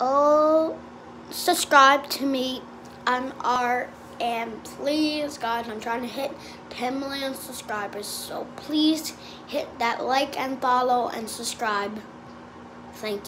oh, subscribe to me. On our and please guys i'm trying to hit 10 million subscribers so please hit that like and follow and subscribe. Thank you